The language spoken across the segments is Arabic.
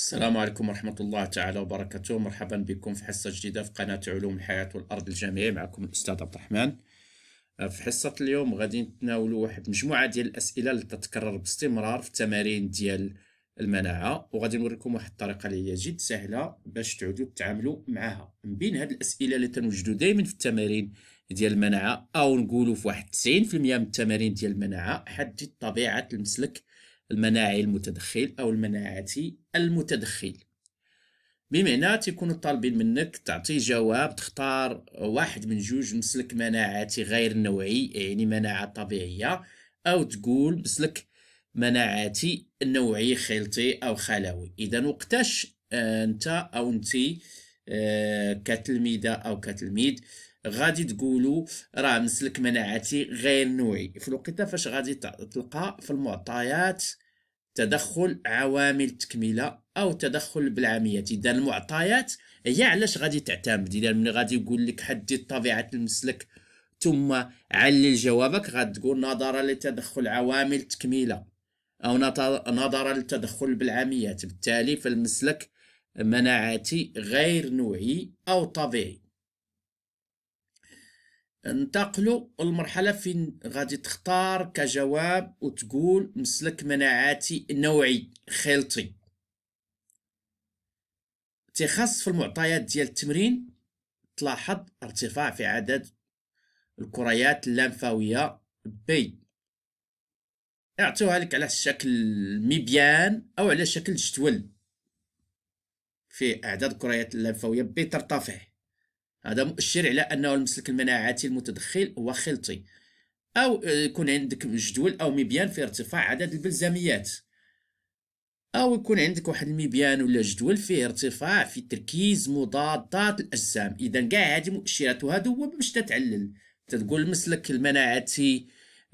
السلام عليكم ورحمة الله تعالى وبركاته. مرحبا بكم في حصة جديدة في قناة علوم الحياة والأرض الجامعي معكم الأستاذ عبد الرحمن. في حصة اليوم غادي نتناولوا واحد مجموعة ديال الأسئلة اللي تتكرر باستمرار في التمارين ديال المناعة وغادي نوريكم واحد الطريقة اللي هي جد سهلة باش تعودوا تتعاملوا معها من بين هاد الأسئلة اللي تنوجدوا دائما في التمارين ديال المناعة أو نقولوا في واحد 90% من التمارين ديال المناعة حدد طبيعة المسلك المناعي المتدخل أو المناعتي المتدخل. بمعنى تيكونوا طالبين منك تعطي جواب تختار واحد من جوج مسلك مناعتي غير نوعي يعني مناعة طبيعية أو تقول مسلك مناعتي نوعي خلطي أو خلوي إذا وقتاش آه، أنت أو أنت آه، كتلميذة أو كتلميذ غادي تقولوا راه مسلك مناعتي غير نوعي. في الوقت فاش غادي تلقى في المعطيات تدخل عوامل التكمله أو تدخل بالعاميات إذا المعطيات هي علاش غادي تعتمد؟ إذا من غادي يقول لك حدد طبيعة المسلك ثم علل جوابك غادي تقول نظرا لتدخل عوامل التكمله أو نظرا للتدخل بالعاميات. بالتالي فالمسلك مناعتي غير نوعي أو طبيعي. انتقلوا المرحلة فين غادي تختار كجواب وتقول مسلك مناعاتي نوعي خلطي تخص في المعطيات ديال التمرين تلاحظ ارتفاع في عدد الكريات اللمفاوية بي اعطوها لك على شكل مبيان أو على شكل جدول في أعداد الكريات اللمفاوية بي ترتفع هذا مؤشر على أنه المسلك المناعاتي المتدخل هو خلطي. أو يكون عندك جدول أو مبيان في ارتفاع عدد البلزاميات. أو يكون عندك واحد المبيان ولا جدول فيه ارتفاع في تركيز مضادات الأجسام. إذا كاع هذه مؤشرات وهذا هو باش تتعلل. تتقول المسلك المناعتي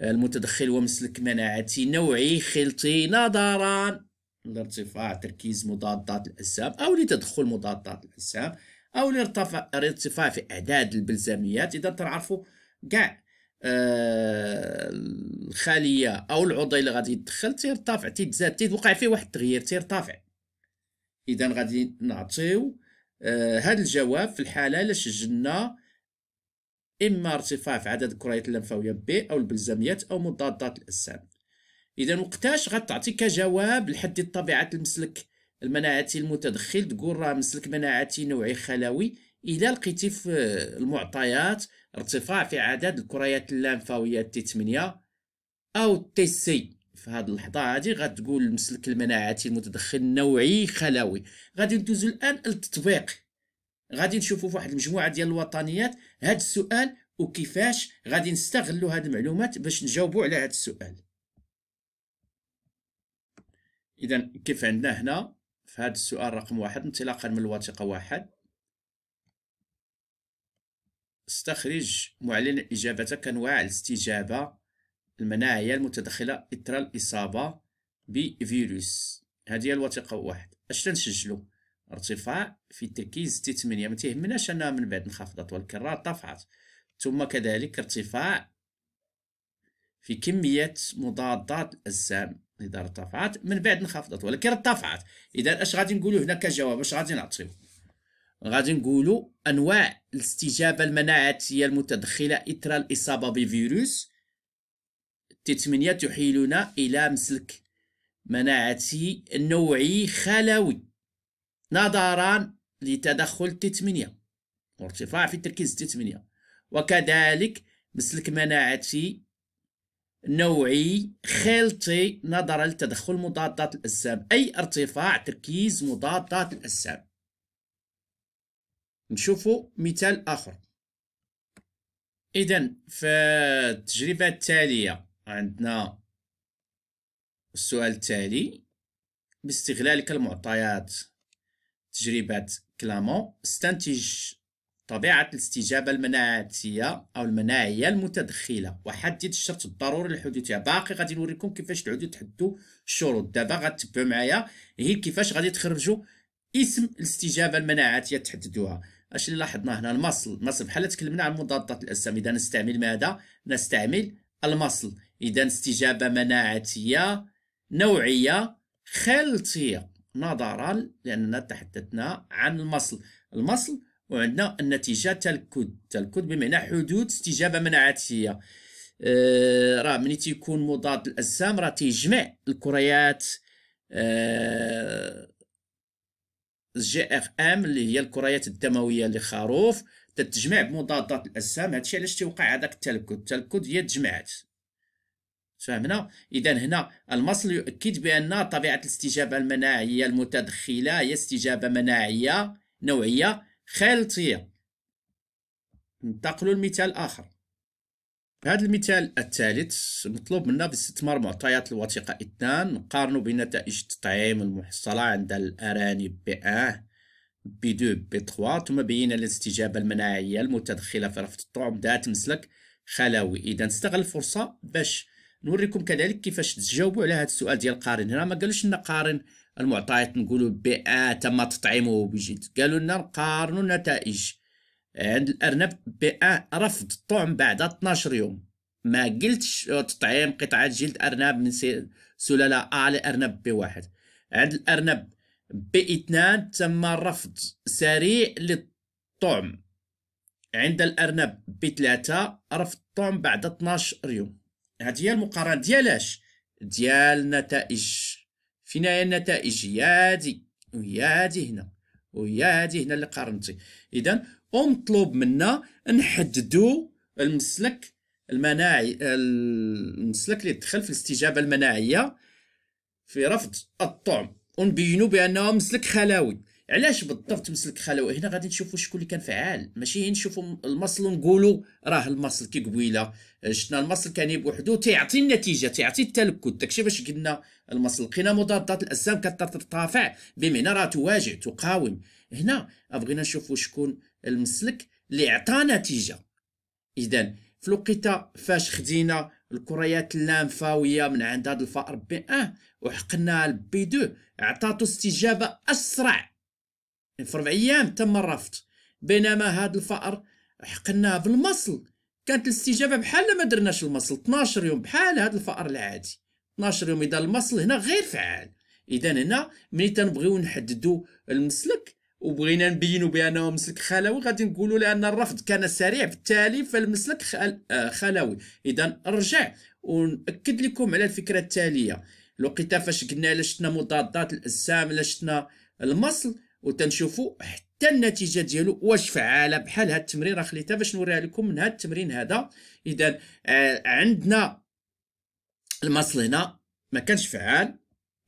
المتدخل هو مسلك مناعتي نوعي خلطي نظرا. لارتفاع تركيز مضادات الأجسام أو لتدخل مضادات الأجسام. أو الارتفاع في أعداد البلزاميات. إذا تعرفوا كاع آه الخلية أو العضو اللي غادي يدخل تيرتفع تيتزاد تيوقع فيه واحد التغيير تيرتفع. إذا غادي نعطيو آه هذا الجواب في الحالة إلا سجلنا إما ارتفاع في عدد الكريات اللمفاوية B أو البلزميات أو مضادات الأجسام. إذا وقتاش غتعطي كجواب لحد طبيعة المسلك المناعتي المتدخل تقول راه مسلك مناعتي نوعي خلوي إلى لقيتي في المعطيات ارتفاع في عدد الكريات اللمفاويه T 8 أو TC. في هذه اللحظة هذه غتقول المسلك المناعتي المتدخل نوعي خلوي غادي ندوزو الآن للتطبيق. غادي نشوفوا واحد المجموعة ديال الوطنيات. هذا السؤال وكيفاش غادي نستغلوا هذه المعلومات باش نجاوبوا على هذا السؤال. اذا كيف عندنا هنا؟ في هذا السؤال رقم واحد انطلاقا من الوثيقة واحد. استخرج معلنا إجابتك أنواع الاستجابة المناعية المتدخلة إثر الإصابة بفيروس. هذه هي الوثيقة واحد. أش تنسجلو ارتفاع في تركيز تي 8 ما تيهمناش أنها من بعد انخفضت ولكن راه ارتفعت ثم كذلك ارتفاع في كمية مضادات الأجسام إذا ارتفعت من بعد انخفضت ولكن ارتفعت إذا أش غادي نقولوا هنا كجواب؟ أش غادي نعطيو؟ غادي نقولوا أنواع الاستجابة المناعتية المتدخلة إثر الإصابة بفيروس 8 تحيلنا إلى مسلك مناعتي نوعي خلوي نظرا لتدخل 8 وارتفاع في تركيز تي 8 وكذلك مسلك مناعتي نوعي خلطي نظرا لتدخل مضادات الأجسام. أي ارتفاع تركيز مضادات الأجسام. نشوفوا مثال آخر. إذا في التجربة التالية عندنا السؤال التالي. باستغلالك المعطيات تجربة كلامون استنتج طبيعة الاستجابة المناعتية أو المناعية المتدخلة وحدد الشرط الضروري لحدوثها باقي غادي نوريكم كيفاش تعودوا تحدوا الشروط دابا غتبعوا معايا هي كيفاش غادي تخرجوا اسم الاستجابة المناعتية تحددوها. اش اللي لاحظنا هنا؟ المصل. المصل بحال تكلمنا عن مضادات الاجسام إذا نستعمل ماذا؟ نستعمل المصل. إذا استجابة مناعتية نوعية خلطية. نظرا لأننا تحدثنا عن المصل. المصل وعندنا النتيجة تلكد تلكد بمعنى حدوث استجابة مناعتية. آه راه ملي تيكون مضاد الأجسام راه تيجمع الكريات آه GRM اللي هي الكريات الدموية للخروف تتجمع بمضادات الاجسام هادشي علاش تيوقع هذاك التلكد التلكد هي تجمعات فهمنا؟ إذا هنا المصل يؤكد بأن طبيعة الاستجابة المناعية المتدخلة هي استجابة مناعية نوعية خلطيه ننتقل للمثال الآخر. هذا المثال الثالث مطلوب منا باستثمار معطيات الوثيقة. اثنان نقارن بين نتائج التطعيم المحصلة عند الأرانب B 1 B 2 B 3 ثم بين الاستجابة المناعية المتدخلة في رفض الطعم. ذات مسلك خلوي إذا نستغل الفرصة باش نوريكم كذلك كيفاش تجاوبوا على هذا السؤال ديال قارن. هنا ما قالوش لنا قارن المعطيات نقولوا B 1 تم تطعيمه بجلد. قالوا لنا نقارنوا النتائج. عند الأرنب B un رفض الطعم بعد 12 يوم. ما قلتش تطعيم قطعة جلد أرنب من سلالة A لأرنب B واحد. عند الأرنب بي اثنان تم رفض سريع للطعم. عند الأرنب بي ثلاثة رفض الطعم بعد 12 يوم. هذه هي المقارنة. ديالاش؟ ديال النتائج. فين هي النتائج؟ يا هادي ويا هادي هنا ويا هادي هنا اللي قارنتي. إذا ومطلوب منا نحددوا المسلك المناعي المسلك اللي دخل في الاستجابة المناعية في رفض الطعم. ونبينوا بأنه مسلك خلوي علاش بالضبط مسلك خلوي هنا؟ غادي نشوفوا شكون اللي كان فعال. ماشي نشوفوا المصل ونقولوا راه المصل كي قبيلة. شفنا المصل كان بوحدو تيعطي النتيجة تيعطي التلكد داكشي باش قلنا المصل. لقينا مضادات الاجسام كترتفع بمعنى راه تواجه تقاوم. هنا بغينا نشوفوا شكون المسلك اللي عطى نتيجة. اذا في الوقيتة فاش خدينا الكريات اللامفاويه من عند هذا B 1 وحقناها ال B 2 عطاتو استجابة أسرع. في ربع أيام تم الرفض. بينما هذا الفأر حقناه بالمصل. كانت الاستجابة بحال ما درناش المصل. 12 يوم بحال هذا الفأر العادي. 12 يوم إذا المصل هنا غير فعال. إذا هنا ملي تنبغيو نحددوا المسلك وبغينا نبينوا بأنه مسلك خلوي غادي نقولوا لأن الرفض كان سريع. بالتالي فالمسلك آه، خلوي إذا نرجع ونأكد لكم على الفكرة التالية. الوقيته فاش قلنا الا شفنا مضادات الأجسام الا شفنا المصل وتنشوفوا حتى النتيجة ديالو واش فعالة بحال هذا التمرين. راه خليتها باش نوريها لكم من هذا التمرين هذا. اذا آه، عندنا المصل هنا. ما كانش فعال.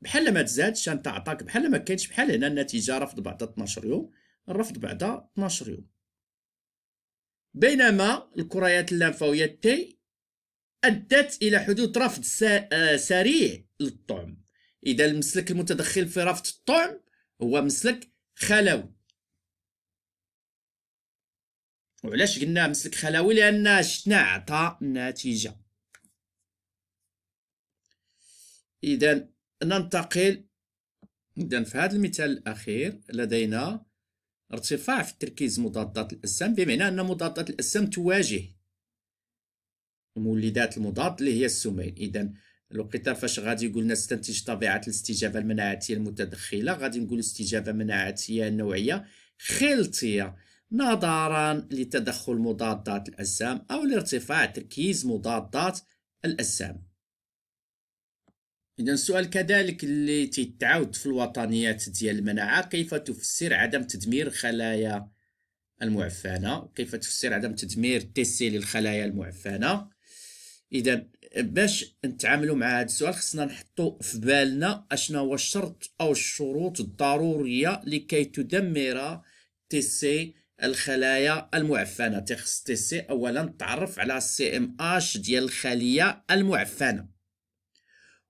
بحال ما تزادش أنت عطاك بحال ما كانش بحال هنا النتيجة رفض بعد 12 يوم. الرفض بعد 12 يوم. بينما الكريات اللمفاويه تي أدت إلى حدوث رفض آه، سريع للطعم. إذا المسلك المتدخل في رفض الطعم هو مسلك خلوي وعلاش قلنا مسلك خلوي لأن شتنا عطى نتيجه اذا ننتقل إذا في هذا المثال الأخير لدينا ارتفاع في تركيز مضادات الأجسام بمعنى أن مضادات الأجسام تواجه مولدات المضاد اللي هي السمين. إذا الوقيته فاش غادي يقول نستنتج طبيعة الاستجابة المناعاتية المتدخلة غادي نقول استجابة مناعاتية نوعية خلطية نظرا لتدخل مضادات الأجسام أو لارتفاع تركيز مضادات الأجسام إذا السؤال كذلك اللي تيتعاود في الوطنيات ديال المناعة كيف تفسر عدم تدمير خلايا المعفنة؟ كيف تفسر عدم تدمير TC للخلايا المعفنة؟ إذا باش نتعاملوا مع هذا السؤال خصنا نحطوا في بالنا اشنا هو الشرط أو الشروط الضرورية لكي تدمر TC الخلايا المعفنة. تخص TC أولا تعرف على ال CMH ديال الخلية المعفنة.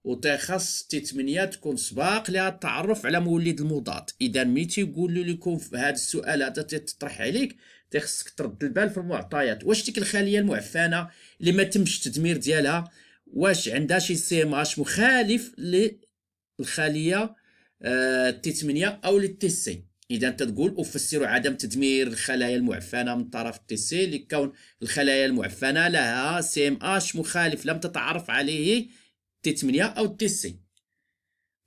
وتخص T 8 تكون سباق لها التعرف على مولد المضاد. إذا ملي تيقولوا لكم هذا السؤال هذا تطرح عليك تخصك ترد البال في المعطيات. واش ديك الخلية المعفنة اللي ما تمش التدمير ديالها؟ واش عندها شي CMH مخالف للخلية آه T8 أو لل TC؟ إذا أنت تقول افسر عدم تدمير الخلايا المعفنة من طرف ال TC لكون الخلايا المعفنة لها CMH مخالف لم تتعرف عليه T8 أو TC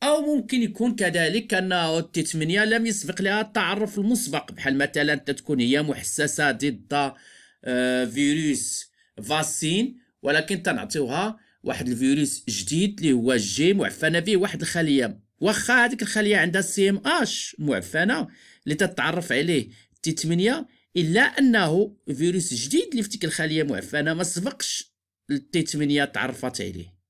أو ممكن يكون كذلك أنه ال T8 لم يسبق لها التعرف المسبق بحال مثلا تكون هي محسسة ضد آه، فيروس vaccin ولكن تنعطيوها واحد الفيروس جديد اللي هو جي معفنة به واحد الخلية. واخا هذيك الخلية عندها CMH معفنة اللي تتعرف عليه T8 إلا أنه فيروس جديد اللي في ديك الخلية معفنة ما سبقش ال T8 تعرفت عليه.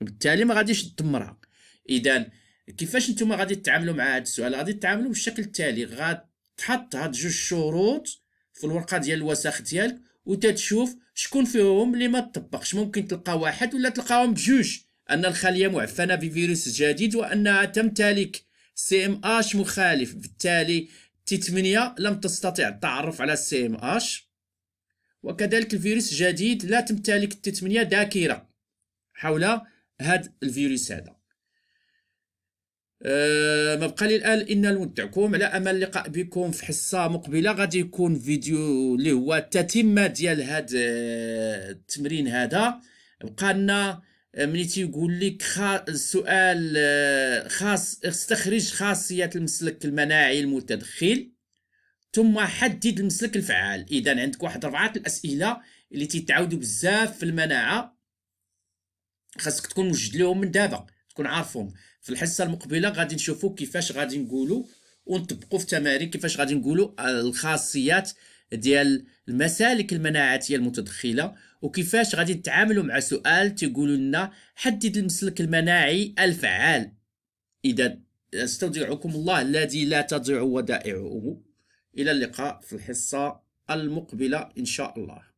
وبالتالي ما غاديش تدمرها. إذا كيفاش نتوما غادي تتعاملوا مع هذا السؤال؟ غادي تتعاملوا بالشكل التالي. غتحط هاد جوج شروط في الورقة ديال الوساخ ديالك وتتشوف شكون فيهم اللي ما تطبقش. ممكن تلقى واحد ولا تلقاهم بجوج. أن الخلية معفنة بفيروس جديد وانها تمتلك CMH مخالف. بالتالي T8 لم تستطع التعرف على ال CMH وكذلك الفيروس جديد لا تمتلك T8 ذاكرة حول هذا الفيروس هذا أه ما بقى لي الآن إن نودعكم على أمل اللقاء بكم في حصة مقبلة. غادي يكون فيديو اللي هو التتمة ديال هذا آه، التمرين هذا. بقى لنا آه، ملي تيقول لك السؤال آه، خاص استخرج خاصيات المسلك المناعي المتدخل. ثم حدد المسلك الفعال. اذا عندك واحد اربعه الأسئلة اللي تيتعاودوا بزاف في المناعة. خاصك تكون موجد لهم من دابا تكون عارفهم. في الحصة المقبلة غادي نشوفوا كيفاش غادي نقولوا ونطبقوا في التمارين كيفاش غادي نقولوا الخاصيات ديال المسالك المناعاتية المتدخلة وكيفاش غادي نتعاملوا مع سؤال تيقولوا لنا حدد المسلك المناعي الفعال. إذا استودعكم الله الذي لا تضيع ودائعه. إلى اللقاء في الحصة المقبلة إن شاء الله.